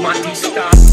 Uma distância